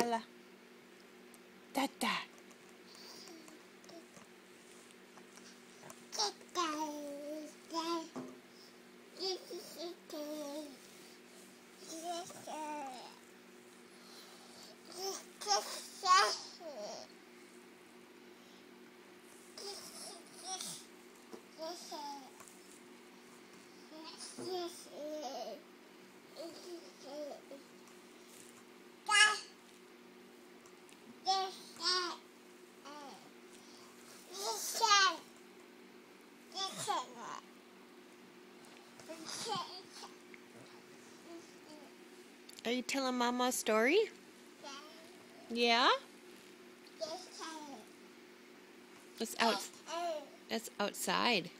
Ella. Dada. Are you telling Mama a story? Yeah? It's out. It's outside.